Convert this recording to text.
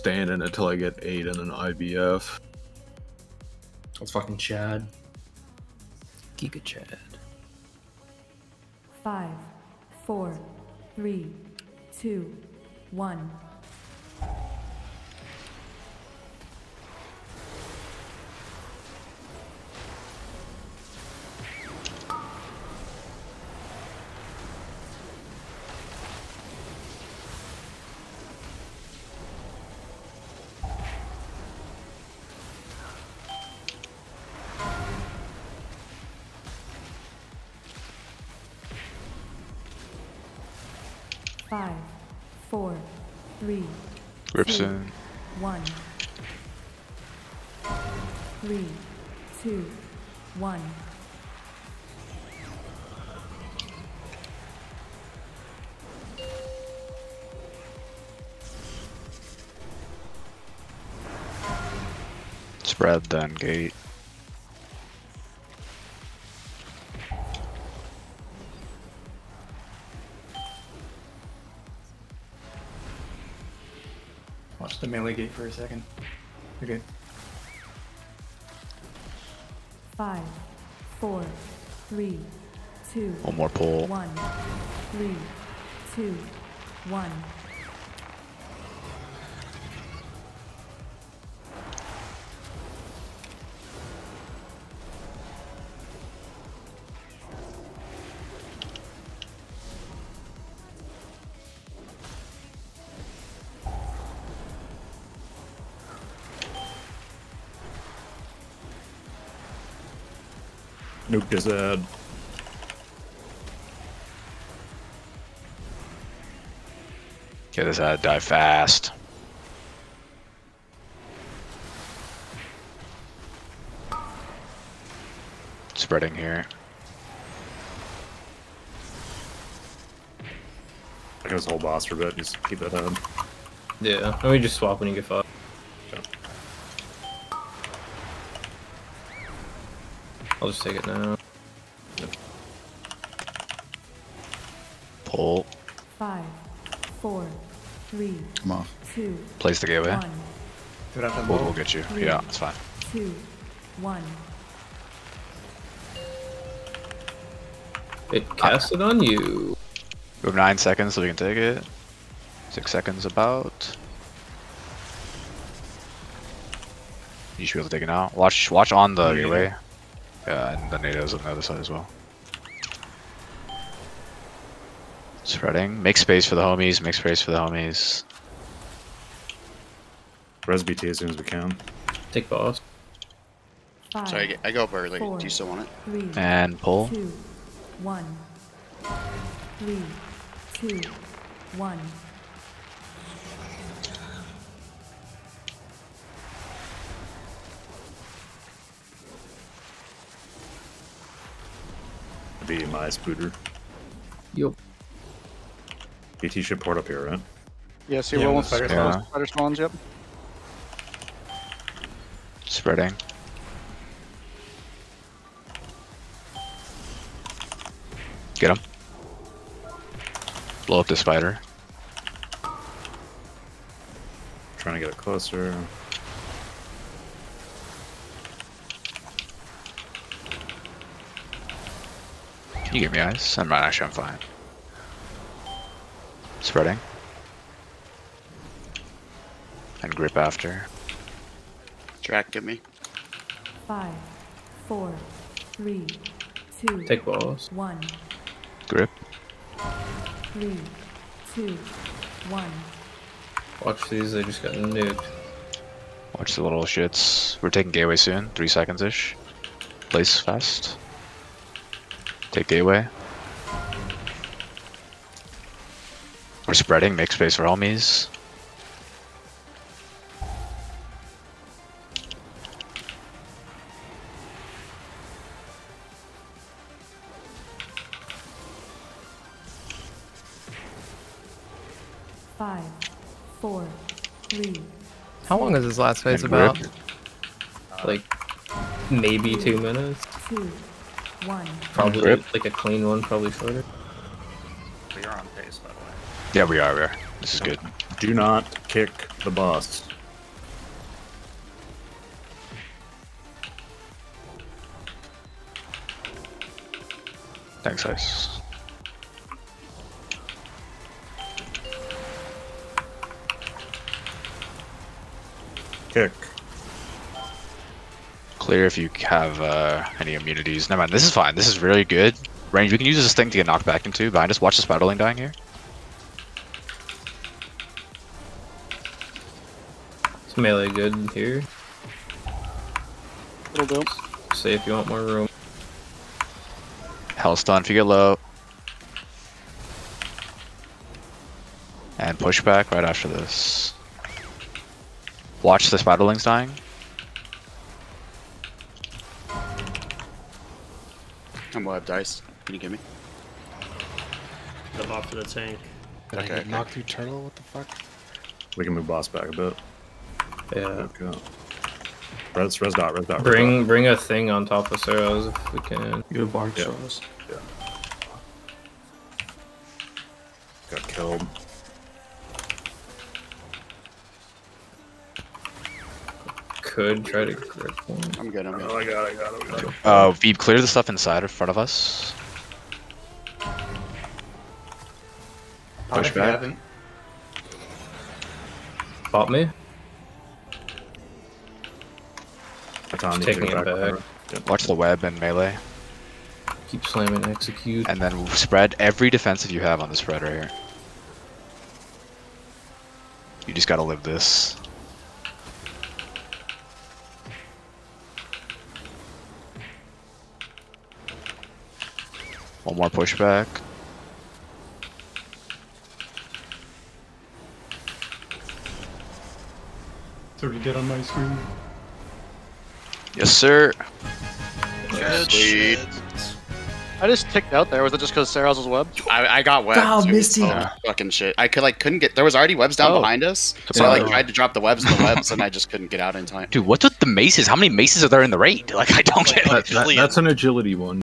stand until I get eight and an IBF. That's fucking Chad. Giga Chad. Five, four, three, two, one. Five, four, three, two, one. Three, two, one. Spread then gate. The melee gate for a second. Okay. Five, four, three, two, One more pull. one. Three, two, one. Nuked his head. Get his head, die fast. Spreading here. I can just hold boss for a bit. Just keep that head. Yeah, and we just swap when you get five. I'll just take it now. Pull. Five, four, three, Come off. two, Place the gateway. one. Do We'll, we'll get you. Three. Yeah, it's fine. Two, one. It casted on you. We have nine seconds so we can take it. Six seconds about. You should be able to take it now. Watch watch on the Yeah. gateway. Yeah, and the natives on the other side as well. Spreading. Make space for the homies, make space for the homies. Res BT as soon as we can. Take boss. Five, Sorry, I get- I go up early. Four. Do you still want it? three, And pull. two, one. Three, two, one. Be my spooter. Yup. BT should port up here, right? Yeah, see Yeah, rolling that's- spider yeah. Spider spawns, yep. Spreading. Get him. Blow up the spider. Trying to get it closer. You give me eyes? I'm not actually, I'm fine. Spreading. And grip after. Drac, get me. Five, four, three, two, Take boss. one. Grip. Three, two, one. Watch these, they just got nuked. Watch the little shits. We're taking gateway soon. Three seconds ish. Place fast. Take gateway. We're spreading. Make space for homies. Five, four, three, How long is this last phase And grip. about? Like, maybe two minutes. two, one. Probably Rip. like a clean one, probably shorter. We are on pace, by the way. Yeah, we are. We are. This is good. Do not kick the boss. Thanks, Ice. Kick. Clear if you have uh, any immunities. Never mind. This is fine. This is really good. Range. We can use this thing to get knocked back into. Behind us. Watch the spiderlings dying here. It's melee good here. Little do. Say if you want more room. Healthstone if you get low. And push back right after this. Watch the spiderlings dying. I'm web dice. Can you give me? The buff to the tank. Did I get okay. knocked through turtle? What the fuck? We can move boss back a bit. Yeah. Okay. Res, res dot, res dot. res Bring bring a thing on top of Saros if we can. You have bark Yeah. straws. dot. Got killed. Could try to grip one. I'm good. I'm good. Oh, I got it, I got it, I got it. Uh, Veeb, clear the stuff inside in front of us. Pot Push back. haven't. Pop me. Baton, you Taking take it back. back. Yep. Watch the web and melee. Keep slamming execute. And then spread every defensive you have on the spread right here. You just gotta live this. One more pushback. It's already dead on my screen. Yes, sir. Good Sweet. I just ticked out there. Was it just because Saros was web? I, I got webbed. Oh, dude. Misty. Oh, fucking shit. I could like couldn't get. There was already webs down Oh. behind us, so I like tried to drop the webs in the webs, and I just couldn't get out in time. Dude, what's with the maces? How many maces are there in the raid? Like, I don't get. That- that- that's an agility one.